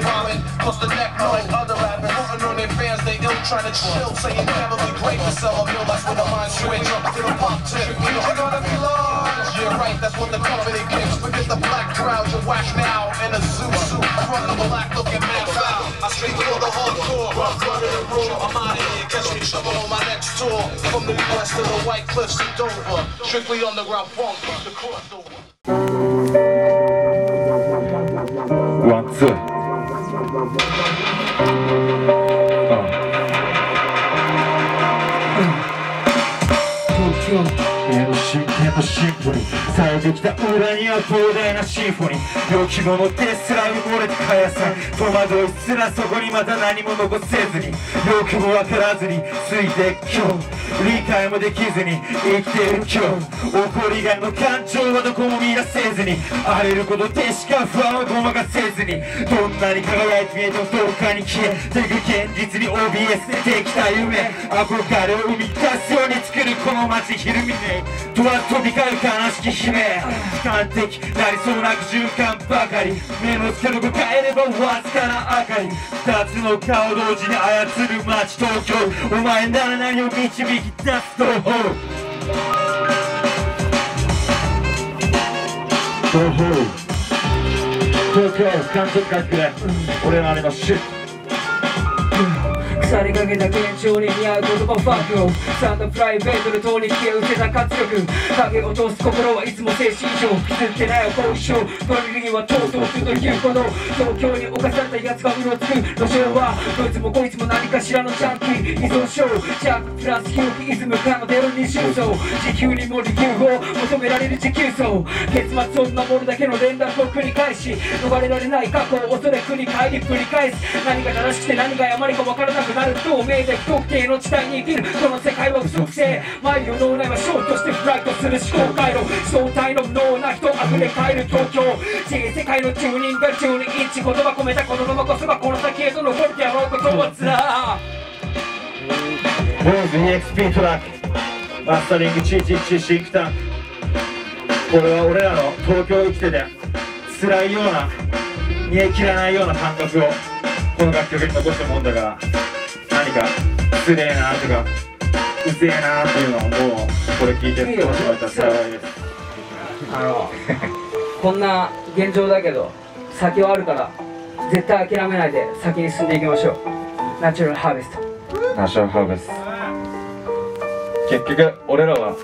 vomit. Plus the neck like other rappers. Putting on their fans, they ill trying to chill. Saying never be great to sell a meal. That's when the mind switch up to the pop tip. We're gonna be large. Yeah, right, that's what the company gives. Forget the black crowd, you're whack now in a zoo suit. Front of a black looking man foul. I straight for the hardcore. Rough running the room. I'm out of here. Catch me trouble on my next tour. From the west to the White Cliffs to Dover. Strictly underground funk. The crossover. ー東京への真剣とシンプル咲いてきた裏には膨大なシンフォニー。良きものですら埋もれてかやさ戸惑いすらそこにまた何も残せずに。よくも分からずについて今日理解もできずに生きてる今日。怒りがの感情はどこも見出せずに。荒れることでしか不安をごまかせずに。どんなに輝いて見えてもどっかに消えていく現実に OBS でできた夢。憧れを生み出すように作るこの街ひるみねとは飛び交う悲しき悲鳴悲観的なりそうな悪循環ばかり。目の付けどこ変えればわずかな明かり。二つの顔同時に操る街東京。お前なら何を導き出すと思う？東方東京監督書いてくれ。俺らあれのシュッ腐りかけた現象に似合う言葉ファンクをサンドプライベートで通り消え受けた活力。影を通す心はいつも精神上気づってない後遺症トリリギはとうとうというこの東京に侵された奴がうろつく路上はどいつもこいつも何かしらのジャンキー依存症ジャックプラスヒューイズムからの出る二重奏時給にも利給を求められる持久走結末を守るだけの連絡を繰り返し逃れられない過去を恐れ繰り返り繰り返す何が正しくて何が誤りか分からなくなる不透明で不特定の地帯に生きるこの世界は不足性前を脳内はショートしてフライトする思考回路正体の無能な人溢れ返る東京全世界の住人が12インチ言葉込めたこのままこそがこの先へと残ってやろうことはつら。ボーズ EXP トラックマスタリング111シンクタンこれは俺らの東京生きてて辛いような煮え切らないような感覚をこの楽曲に残したもんだから何か失礼なとかうぜえなっていうのをもうこれ聞いてってもらった幸いです。あのこんな現状だけど先はあるから絶対諦めないで先に進んでいきましょう。ナチュラルハーベスト。ナショナルハーベスト。結局俺らは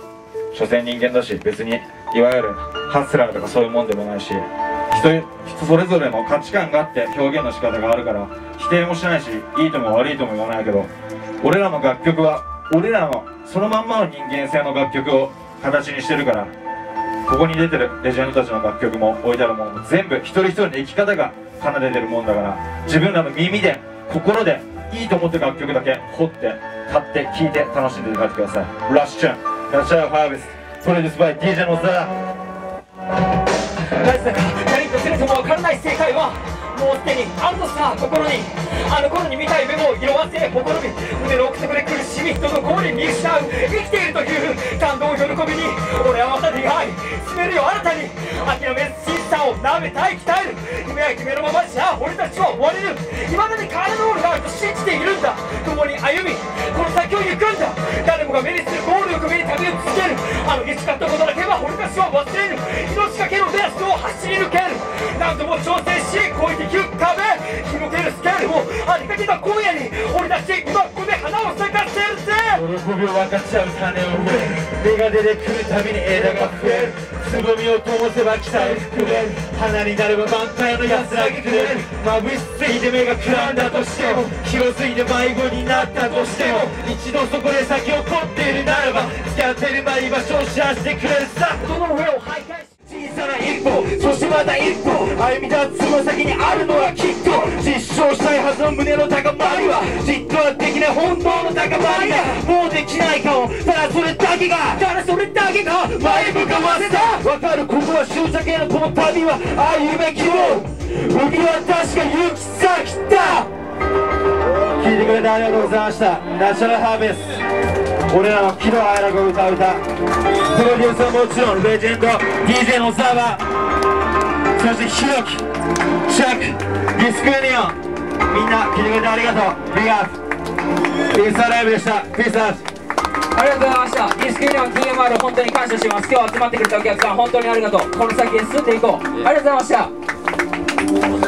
所詮人間だし別にいわゆるハスラーとかそういうもんでもないし人人それぞれの価値観があって表現の仕方があるから否定もしないしいいとも悪いとも言わないけど俺らの楽曲は俺らのそのまんまの人間性の楽曲を形にしてるからここに出てるレジェンドたちの楽曲も置いてあるものも全部一人一人の生き方が奏でてるもんだから自分らの耳で心でいいと思ってる楽曲だけ掘って買って聴いて楽しんで帰ってくださいラッシュ。チャンナチュ。ラルハーベスプロデュ。ースバイ DJ のザなぜだか何とするともわからない世界はもうすでにあるのさ心にあの頃に見た夢も色あせほころび胸の奥底で苦しみ人の心に見失う生きているという感動を喜びに俺はまた出会い。進めるよ新たに。諦めず審査を舐めたい鍛える。夢は夢のままじゃ俺たちは終われる。今まで体のがあると信じているんだ。共に歩みこの先を行くんだ。誰もが目にするゴールを目に旅を続ける。あの日誓っ喜びを分かっちゃう種を植える芽が出てくるたびに枝が増えるつぼみを灯せば期待膨れる花になれば満開の安らぎくれる眩しすぎて目がくらんだとしても広すぎて迷子になったとしても一度そこで先を取っているならば付き合ってる前に場所を知らせてくれるさ。その上を徘徊し小さな一歩そしてまた一歩歩み出すつま先にあるのはきっと実証したいはずの胸の高まりはじっとはできない本当の高まりがもうできないかも。ただそれだけがただそれだけが前向かわせた。わかる？ここは終着へのこの旅は歩めきろう。海は確か行き先だ聞いてくれてありがとうございました。ナチュラルハーベス俺らの喜怒哀楽を歌う歌。プロデュースはもちろんレジェンド DJ のザバそしてひろきチャックリィスクユニオン。みんな来てくれてありがとう。ビガーピースアライブでした。ピースアウトありがとうございました。ディスクユニオン TMR 本当に感謝します。今日集まってくれたお客さん本当にありがとう。この先へ進んでいこう。ありがとうございました